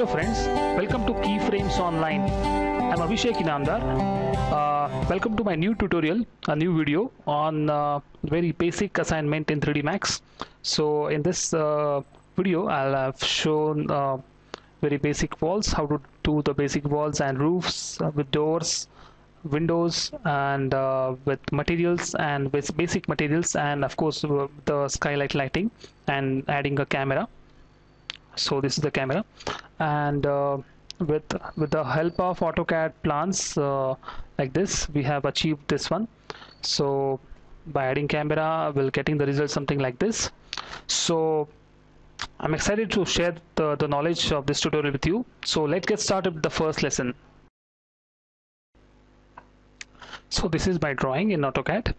Hello friends, welcome to Keyframes Online. I'm Abhishek Inamdar. Uh, welcome to my new tutorial, a new video on uh, very basic assignment in 3D Max. So in this uh, video, I'll have shown uh, very basic walls, how to do the basic walls and roofs uh, with doors, windows and uh, with materials and with basic materials and of course the skylight lighting and adding a camera so this is the camera. And uh, with with the help of AutoCAD plans uh, like this we have achieved this one. So by adding camera we'll getting the result something like this. So I'm excited to share the, the knowledge of this tutorial with you. So let's get started with the first lesson. So this is my drawing in AutoCAD.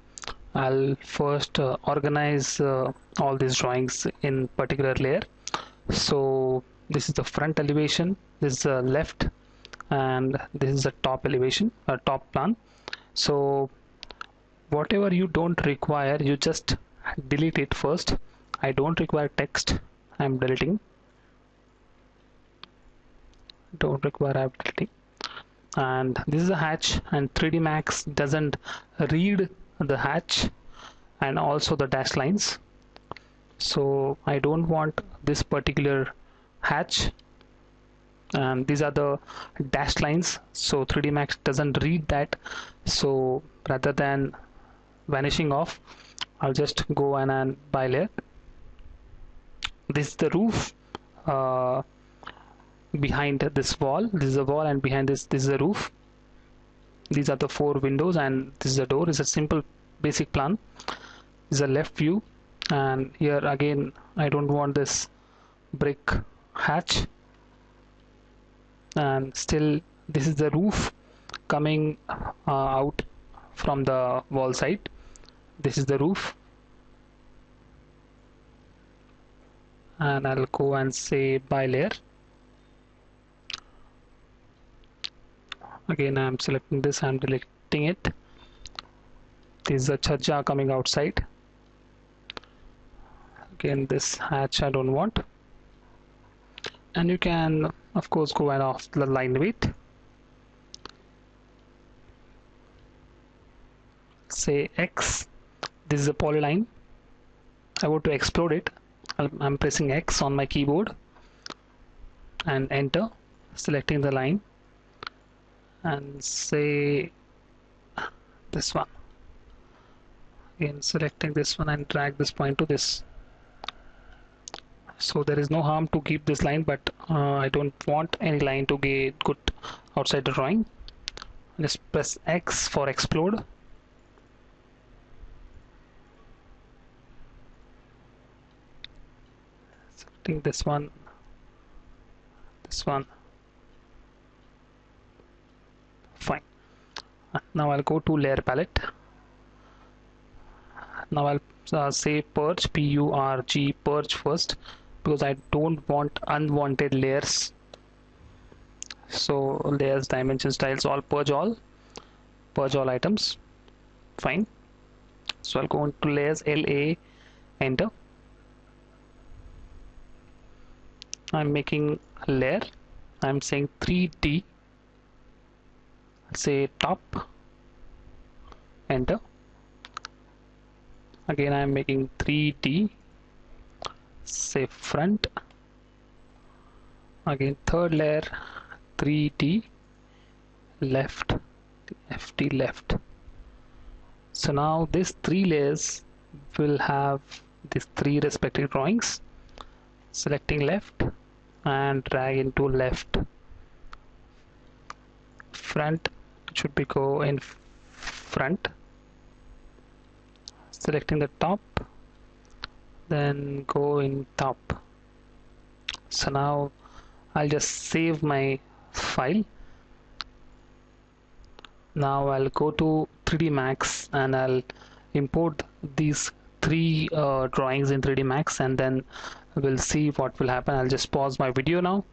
I'll first uh, organize uh, all these drawings in particular layer so this is the front elevation this is the left and this is the top elevation or top plan. So whatever you don't require you just delete it first. I don't require text I'm deleting. Don't require I'm deleting. And this is a hatch and 3d max doesn't read the hatch and also the dash lines so I don't want this particular hatch. And these are the dashed lines. So 3d max doesn't read that. So rather than vanishing off I'll just go and, and by layer this is the roof uh, behind this wall. This is a wall and behind this this is a roof. These are the four windows and this is a door. Is a simple basic plan. This is a left view and here again I don't want this brick hatch. And still this is the roof coming uh, out from the wall side. This is the roof. And I'll go and say by layer. Again I'm selecting this I'm deleting it. This is a chaja coming outside again this hatch I don't want. And you can of course go and off the line width. Say X this is a polyline. I want to explode it. I'm pressing X on my keyboard. And enter selecting the line. And say this one. Again selecting this one and drag this point to this so there is no harm to keep this line but uh, I don't want any line to get good outside the drawing. Just press X for explode. Selecting this one this one. Fine. Now I'll go to layer palette. Now I'll uh, say purge p-u-r-g purge first because I don't want unwanted layers. So layers dimension styles all purge all purge all items. Fine. So I'll go into layers LA enter. I'm making a layer. I'm saying 3D say top enter. Again I am making 3D say front. Again third layer 3D left FD left. So now these three layers will have these three respective drawings. Selecting left and drag into left. Front should be go in front. Selecting the top then go in top. So now I'll just save my file. Now I'll go to 3d max and I'll import these three uh, drawings in 3d max and then we'll see what will happen. I'll just pause my video now.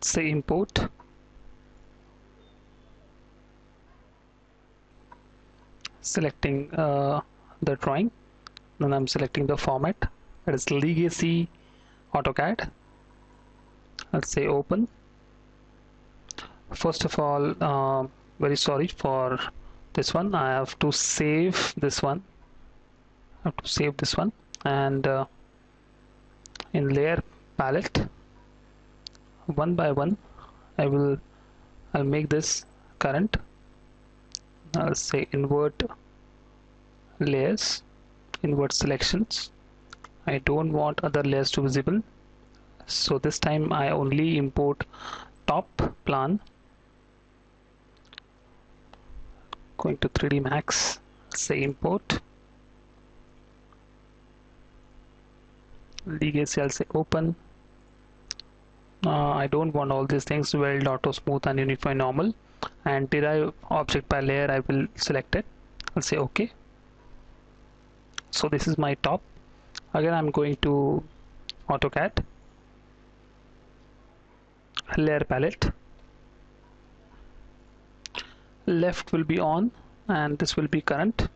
Say import selecting uh, the drawing. Then I'm selecting the format. That is legacy AutoCAD. I'll say open. First of all uh, very sorry for this one. I have to save this one. I have to save this one. And uh, in layer palette one by one I will I'll make this current I'll say invert layers invert selections. I don't want other layers to visible. So this time I only import top plan. Going to 3d max say import. Legacy I'll say open. Uh, I don't want all these things weld auto smooth and unify normal and derive object by layer I will select it I'll say okay. So this is my top. Again I'm going to AutoCAD. Layer palette. Left will be on and this will be current.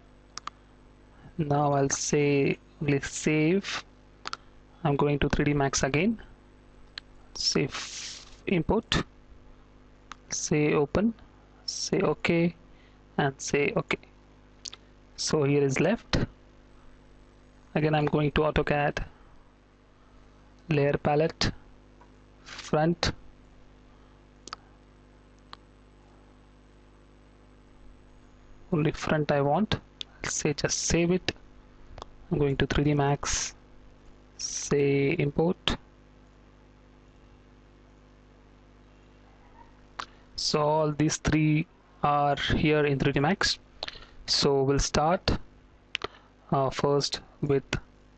Now I'll say click save. I'm going to 3d max again. Save import say open. Say ok. And say ok. So here is left. Again I'm going to AutoCAD. Layer palette. Front. Only front I want. Say just save it. I'm going to 3d max. Say import so all these three are here in 3d max. So we'll start uh, first with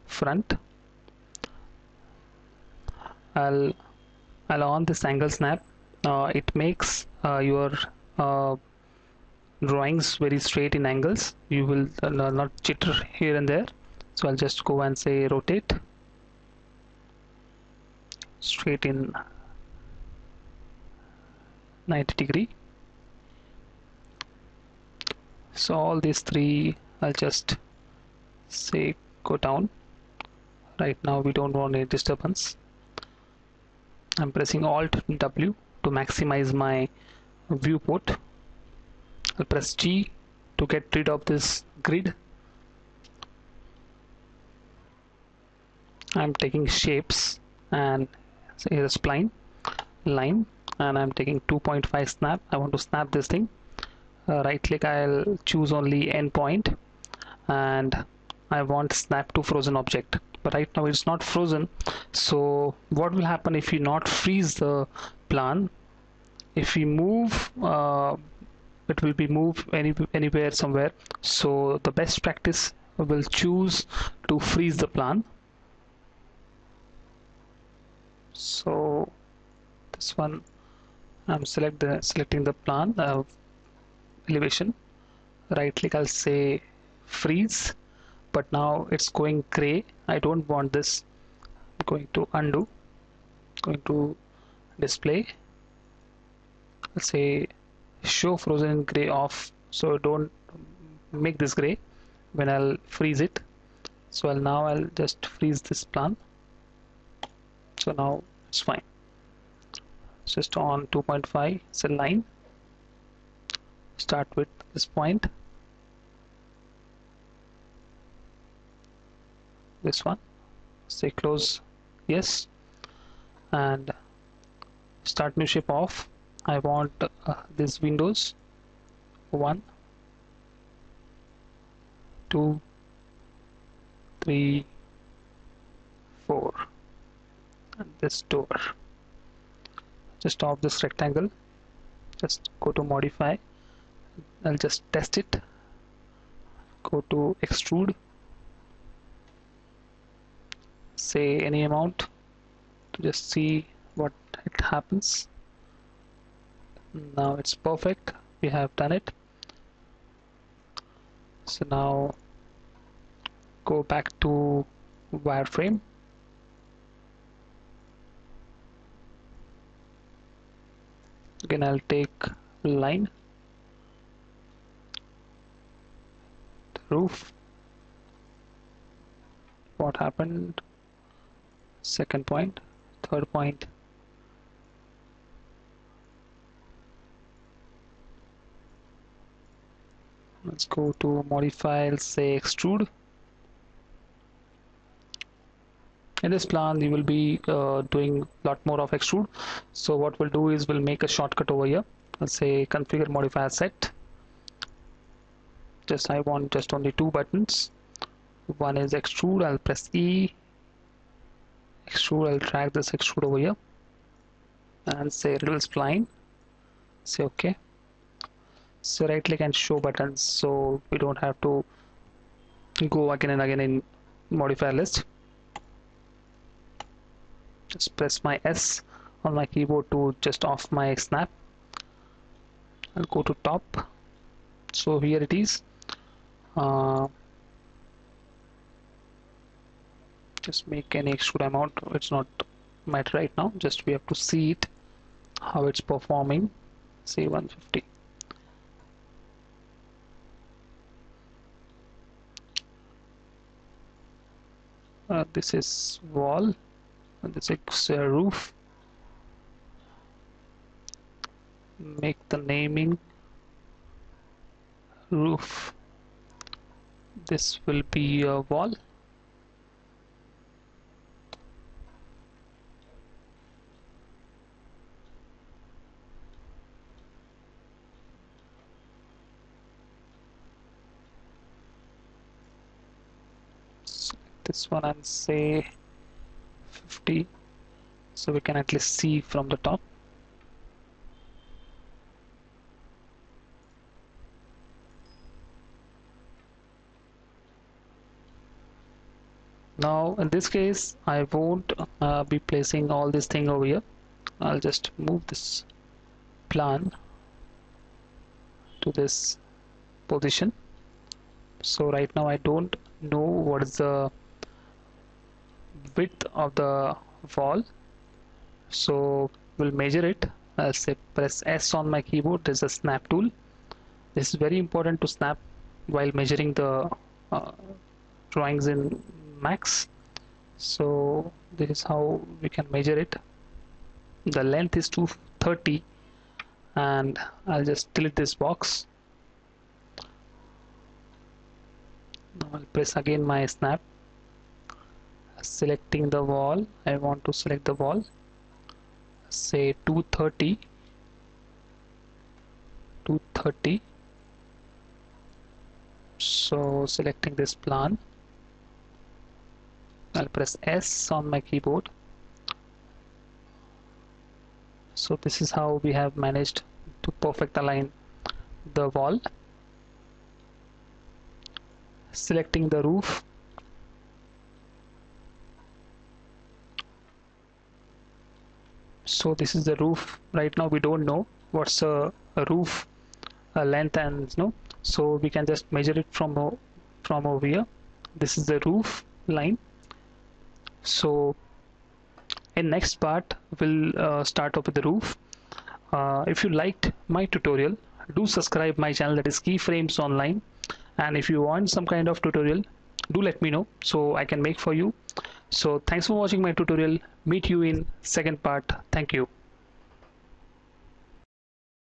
front. I'll I'll on this angle snap. Uh, it makes uh, your uh, drawings very straight in angles. You will uh, not jitter here and there. So I'll just go and say rotate. Straight in 90 degree. So all these three I'll just say go down. Right now we don't want any disturbance. I'm pressing alt W to maximize my viewport. I'll press G to get rid of this grid. I'm taking shapes and here's a spline line and I'm taking 2.5 snap. I want to snap this thing. Uh, right click I'll choose only endpoint. And I want snap to frozen object. But right now it's not frozen. So what will happen if you not freeze the plan? If we move uh, it will be moved any, anywhere somewhere. So the best practice will choose to freeze the plan. So this one I'm select the selecting the plan elevation. Right click I'll say freeze but now it's going gray. I don't want this I'm going to undo going to display. I'll say show frozen gray off so don't make this gray. When I'll freeze it so I'll now I'll just freeze this plan. So now it's fine just on 2.5 cell line start with this point. This one. Say close yes. And start new shape off. I want uh, this windows one two three four. And this door just off this rectangle. Just go to modify. I'll just test it. Go to extrude. Say any amount to just see what it happens. Now it's perfect. We have done it. So now go back to wireframe again I'll take line. Roof. What happened? Second point. Third point. Let's go to modify say extrude in this plan you will be uh, doing a lot more of extrude. So what we'll do is we'll make a shortcut over here. Let's say configure modifier set. Just I want just only two buttons. One is extrude I'll press E. Extrude I'll drag this extrude over here. And say radial spline. Say okay. So right click and show buttons. So we don't have to go again and again in modifier list just press my S on my keyboard to just off my snap. I'll go to top. So here it is. Uh, just make any extrude amount. It's not matter right now. Just we have to see it how it's performing. Say 150 uh, this is wall this is uh, roof. Make the naming. Roof. This will be a wall. This one and say 50 so we can at least see from the top. Now in this case I won't uh, be placing all this thing over here. I'll just move this plan to this position. So right now I don't know what is the width of the wall. So we'll measure it. I'll say press S on my keyboard. There's a snap tool. This is very important to snap while measuring the uh, drawings in max. So this is how we can measure it. The length is 230 and I'll just delete this box. Now I'll press again my snap selecting the wall. I want to select the wall. Say 230 230 so selecting this plan. I'll press S on my keyboard. So this is how we have managed to perfect align the wall. Selecting the roof so this is the roof. Right now we don't know what's a, a roof a length and you know so we can just measure it from from over here. This is the roof line. So in next part we'll uh, start off with the roof. Uh, if you liked my tutorial do subscribe my channel that is keyframes online. And if you want some kind of tutorial do let me know so I can make for you so thanks for watching my tutorial. Meet you in second part. Thank you